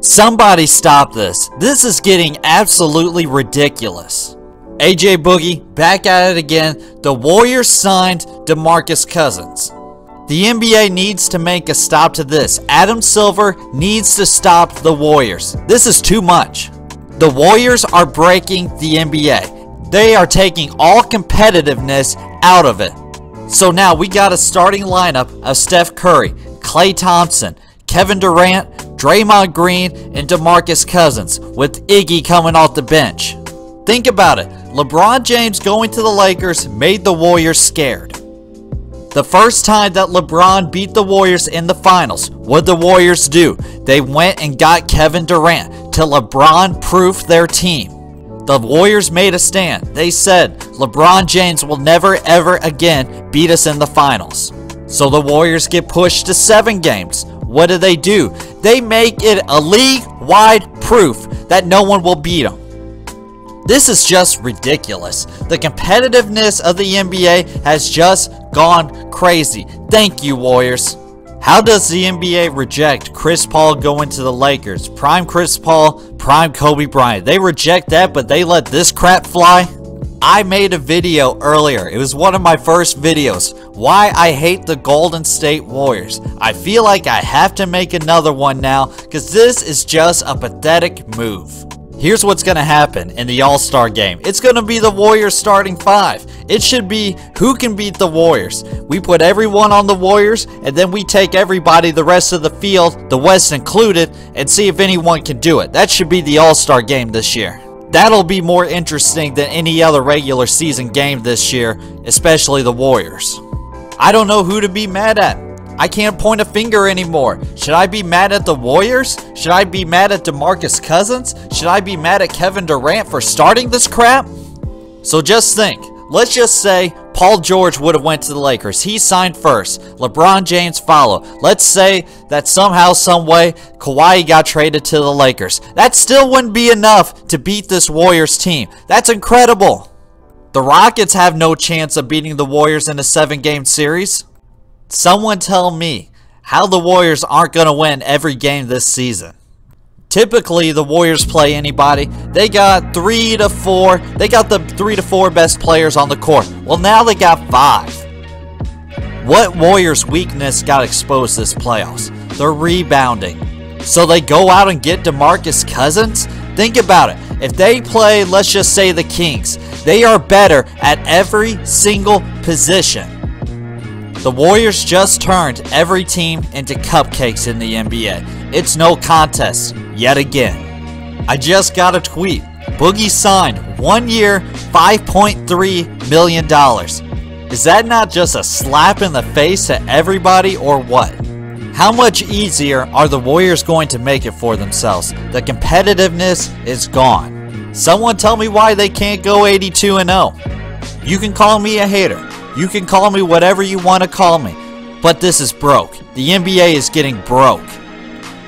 Somebody stop this. This is getting absolutely ridiculous. AJ Boogie, back at it again. The Warriors signed DeMarcus Cousins. The NBA needs to make a stop to this. Adam Silver needs to stop the Warriors. This is too much. The Warriors are breaking the NBA. They are taking all competitiveness out of it. So now we got a starting lineup of Steph Curry, Klay Thompson, Kevin Durant, Draymond Green, and DeMarcus Cousins, with Iggy coming off the bench. Think about it. LeBron James going to the Lakers made the Warriors scared. The first time that LeBron beat the Warriors in the finals, what the Warriors do? They went and got Kevin Durant to LeBron proof their team. The Warriors made a stand. They said LeBron James will never ever again beat us in the finals. So the Warriors get pushed to seven games. What do they do? They make it a league-wide proof that no one will beat them. This is just ridiculous. The competitiveness of the NBA has just gone crazy. Thank you, Warriors. How does the NBA reject Chris Paul going to the Lakers? Prime Chris Paul, prime Kobe Bryant. They reject that, but they let this crap fly? I made a video earlier. It was one of my first videos. Why I hate the Golden State Warriors. I feel like I have to make another one now because this is just a pathetic move. Here's what's going to happen in the All-Star game. It's going to be the Warriors starting five. It should be who can beat the Warriors. We put everyone on the Warriors, and then we take everybody the rest of the field, the West included, and see if anyone can do it. That should be the All-Star game this year. That'll be more interesting than any other regular season game this year, especially the Warriors. I don't know who to be mad at. I can't point a finger anymore. Should I be mad at the Warriors? Should I be mad at DeMarcus Cousins? Should I be mad at Kevin Durant for starting this crap? So just think. Let's just say Paul George would have went to the Lakers. He signed first. LeBron James followed. Let's say that somehow, someway, Kawhi got traded to the Lakers. That still wouldn't be enough to beat this Warriors team. That's incredible. The Rockets have no chance of beating the Warriors in a seven-game series. Someone tell me how the Warriors aren't going to win every game this season. Typically, the Warriors play anybody. They got three to four. They got the three to four best players on the court. Well, now they got five. What Warriors' weakness got exposed this playoffs? They're rebounding. So they go out and get DeMarcus Cousins? Think about it. If they play, let's just say the Kings, they are better at every single position. The Warriors just turned every team into cupcakes in the NBA. It's no contest, yet again. I just got a tweet. Boogie signed one year, $5.3 million. Is that not just a slap in the face to everybody or what? How much easier are the Warriors going to make it for themselves? The competitiveness is gone. Someone tell me why they can't go 82 and 0. You can call me a hater. You can call me whatever you want to call me, but this is broke. The NBA is getting broke.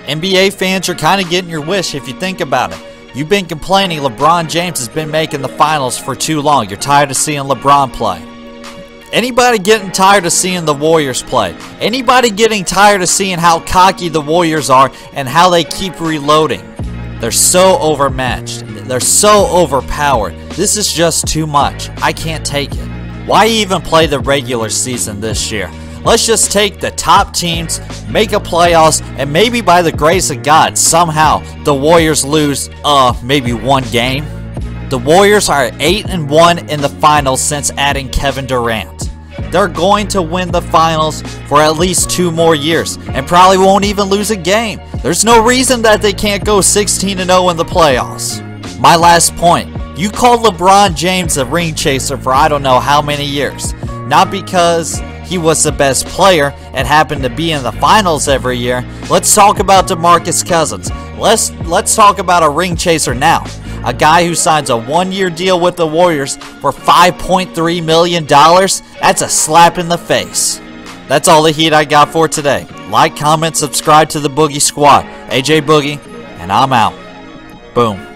NBA fans are kind of getting your wish if you think about it. You've been complaining LeBron James has been making the finals for too long. You're tired of seeing LeBron play. Anybody getting tired of seeing the Warriors play? Anybody getting tired of seeing how cocky the Warriors are and how they keep reloading? They're so overmatched. They're so overpowered. This is just too much. I can't take it. Why even play the regular season this year? Let's just take the top teams, make a playoffs, and maybe by the grace of God, somehow the Warriors lose, uh, maybe one game. The Warriors are 8 and 1 in the finals since adding Kevin Durant. They're going to win the finals for at least two more years and probably won't even lose a game. There's no reason that they can't go 16 0 in the playoffs. My last point you called LeBron James a ring chaser for I don't know how many years. Not because he was the best player and happened to be in the finals every year. Let's talk about DeMarcus Cousins. Let's let's talk about a ring chaser now. A guy who signs a one-year deal with the Warriors for $5.3 million? That's a slap in the face. That's all the heat I got for today. Like, comment, subscribe to the Boogie Squad. AJ Boogie, and I'm out. Boom.